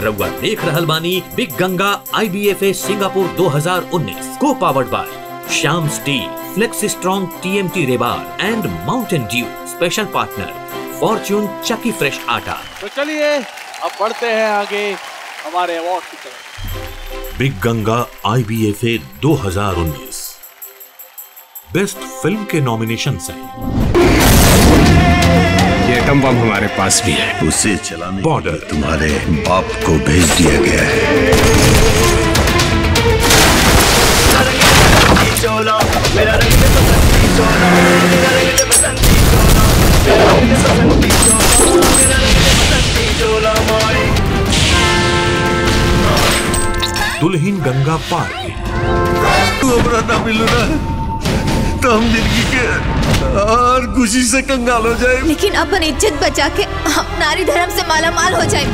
रउआ देख रहल बानी बिग गंगा आईबीएफए सिंगापुर 2019 को powered by Shyam steel flexi strong TMT rebar and Mountain Dew special partner Fortune chakki fresh atta. तो चलिए अब बढ़ते हैं आगे हमारे अवार्ड की तरफ़। Big Ganga I B F IBFA 2019 best film के नॉमिनेशन हैं। एटम बम हमारे पास भी है। उसे चलाने बॉर्डर तुम्हारे बाप को भेज दिया गया है। दुल्हीन गंगा पार्क तू हमारा ना मिलो ना तो हम ज़िंदगी के। और खुशी से कंगाल हो जाए। लेकिन अपन इज़्ज़त बचा के हम नारी धर्म से माला माल हो जाए।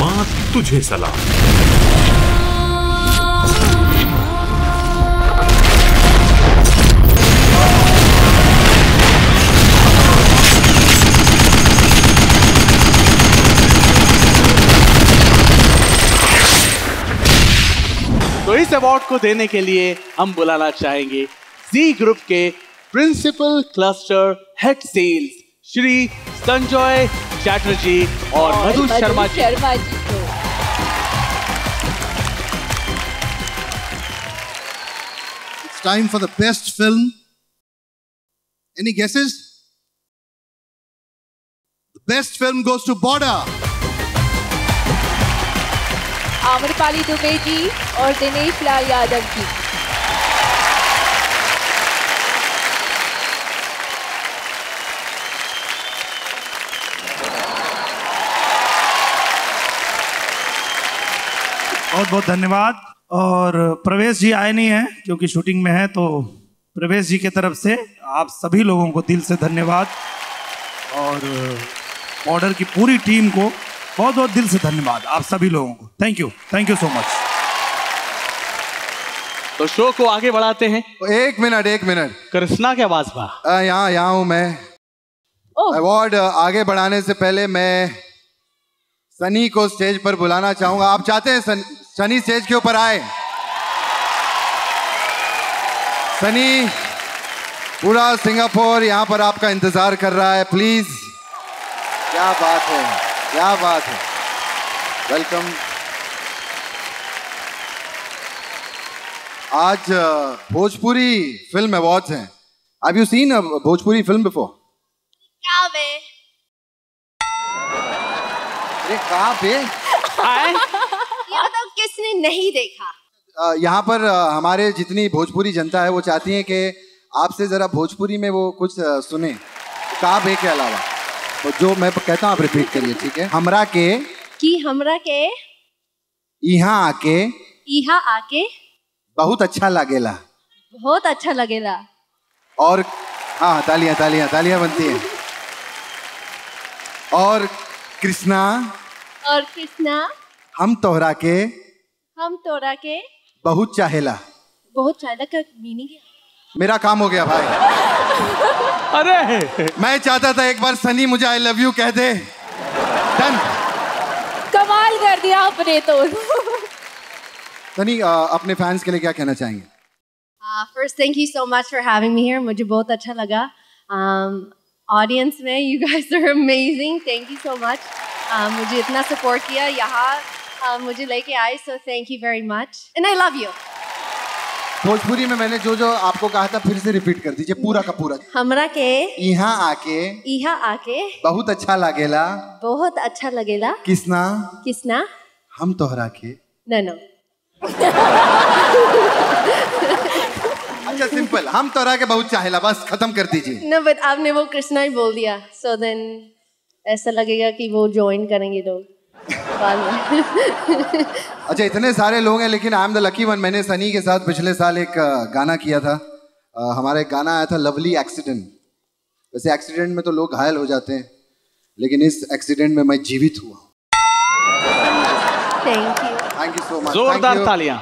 माँ तुझे सलाम। तो इस अवार्ड को देने के लिए हम बुलाना चाहेंगे जी ग्रुप के principal cluster head sales Shri Sanjay Chatterjee और मधु शर्मा जी शर्मा जी को It's time for the best film. Any guesses? The best film goes to Border. Amrapali Dubey ji और दिनेश लाल यादव जी। बहुत बहुत धन्यवाद। और प्रवेश जी आए नहीं हैं, क्योंकि शूटिंग में है तो प्रवेश जी की तरफ़ से आप सभी लोगों को दिल से धन्यवाद। और ऑर्डर की पूरी टीम को बहुत बहुत दिल से धन्यवाद आप सभी लोगों को। Thank you thank you so much तो शो को आगे बढ़ाते हैं। एक मिनट एक मिनट। कृष्णा के आवाज़ अ, यहाँ यहाँ हूँ मैं। अवार्ड आगे बढ़ाने से पहले मैं सनी को स्टेज पर बुलाना चाहूँगा। आप चाहते हैं सन, सनी स्टेज के ऊपर आए? सनी पूरा सिंगापुर यहाँ पर आपका इंतज़ार कर रहा है। प्लीज़ क्या बात है। क्या बात है। वेलकम आज भोजपुरी फ़िल्म अवार्ड्स हैं। Have you seen a Bhojpuri film before अरे कहाँ पे? यहाँ तो किसने नहीं देखा? यहाँ पर हमारे जितनी भोजपुरी जनता है वो चाहती है कि आपसे जरा भोजपुरी में वो कुछ सुने। कहाँ बे के अलावा? तो जो मैं कहता हूँ आप रिपीट करिए ठीक है? हमरा के कि हमरा के यहाँ आके यहाँ आके बहुत अच्छा लागेला। बहुत अच्छा लगेला। और हाँ तालियाँ तालियाँ तालियाँ बनती हैं। और कृष्णा और कृष्णा हम तोहरा के हम तोरा के बहुत चाहेला। बहुत ज़्यादा का मीनिंग है। मेरा काम हो गया भाई। अरे! मैं चाहता था एक बार सनी मुझे आई लव यू कह दे। डन कमाल कर दिया आपने तो। सनी अपने फैंस के लिए क्या कहना चाहेंगे? First thank you so much for having me here मुझे बहुत अच्छा लगा। ऑडियंस um, में you guys are amazing thank you so much मुझे इतना सपोर्ट किया यहाँ। uh, मुझे लेके आए so thank you very much and I love you Bhojpuri में मैंने जो जो आपको कहा था फिर से रिपीट कर दीजिए पूरा का पूरा। हमरा के यहाँ आके यहाँ आके बहुत अच्छा लागेला। बहुत अच्छा लगेला। किसना? किसना? हम तोहरा के। नो नो अच्छा सिंपल हम तोहरा के बहुत चाहेला बस खत्म कर दीजिए। नो बट आपने वो कृष्णा ही बोल दिया। सो देन ऐसा लगेगा कि वो ज्वाइन करेंगे लोग। बाद में। अच्छा इतने सारे लोग हैं लेकिन I am the lucky one मैंने सनी के साथ पिछले साल एक गाना किया था। हमारा एक गाना आया था लवली एक्सीडेंट वैसे एक्सीडेंट में तो लोग घायल हो जाते हैं लेकिन इस एक्सीडेंट में मैं जीवित हुआ thank you thank you so much जोरदार तालियाँ।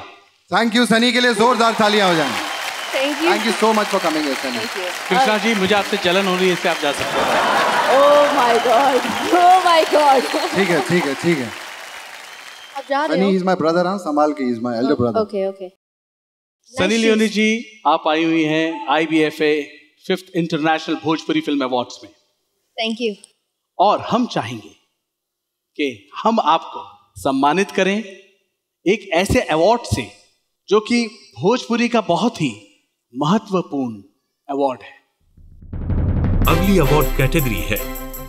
थैंक यू सनी के लिए जोरदार तालियाँ हो जाए। Thank you so much for coming Sunny. Krishna ji मुझे आपसे जलन हो रही है इससे आप जा सकते हैं। Oh my God oh my God ठीक है ठीक है ठीक है। आप जा इज़ माय ब्रदर हाँ? संभाल के is my elder brother okay okay Sunny Leone ji आप आई हुई हैं IBFA fifth international Bhojpuri film awards में। थैंक यू और हम चाहेंगे कि हम आपको सम्मानित करें एक ऐसे अवार्ड से जो कि भोजपुरी का बहुत ही महत्वपूर्ण अवार्ड है। अगली अवार्ड कैटेगरी है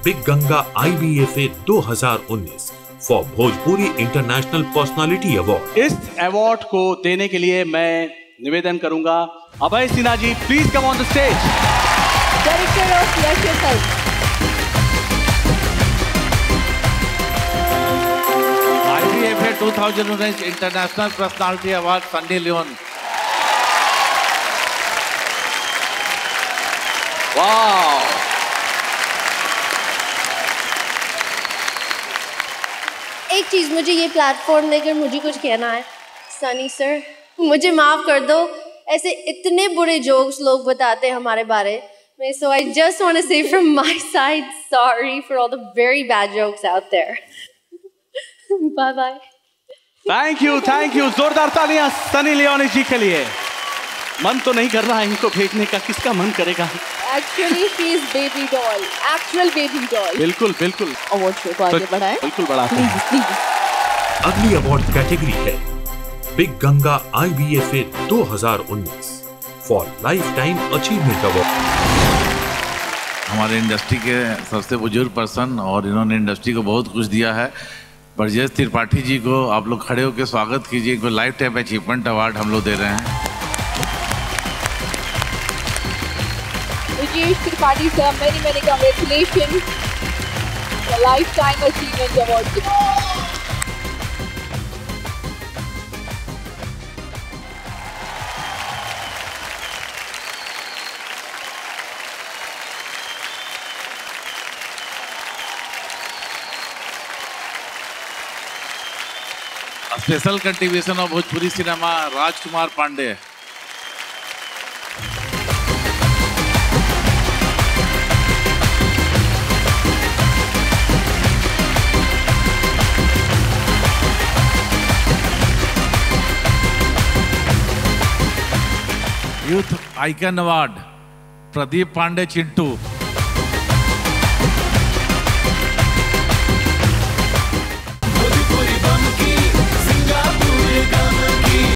Big Ganga I B F A दो IBFA 2019 for Bhojpuri international personality award इस अवार्ड को देने के लिए मैं निवेदन करूँगा। Abhay Sinha ji please come on the stage director of Yash IBFA 2019 International Personality Award Sunny Leon. वाह चीज़ मुझे ये प्लेटफॉर्म देकर मुझे कुछ कहना है। सनी सर मुझे माफ़ कर दो। ऐसे इतने बुरे जोक्स लोग बताते हैं हमारे बारे में। So I just want to say from my side sorry for all the very bad jokes out there bye bye thank you thank you जोरदार तालियाँ सनी लियोनी जी के लिए। मन तो नहीं कर रहा है इनको भेजने का। किसका मन करेगा? Actually she is baby doll actual baby doll बिल्कुल बिल्कुल। अवार्ड शो को आगे बढ़ाएँ। बिल्कुल बढ़ाते हैं। प्लीज़ प्लीज़ अगली अवार्ड कैटेगरी है Big Ganga IBFA 2019 for lifetime achievement award हमारे इंडस्ट्री के सबसे बुज़ुर्ग पर्सन और इन्होंने इंडस्ट्री को बहुत कुछ दिया है। ब्रजेश त्रिपाठी जी को आप लोग खड़े होकर स्वागत कीजिए। इनको लाइफ टाइम अचीवमेंट अवार्ड हम लोग दे रहे हैं। Rajesh Tripathi sir, many many congratulations. The Lifetime Achievement Award. Special contribution of Bhojpuri cinema Rajkumar Pandey youth icon award Pradeep Pandey Chintu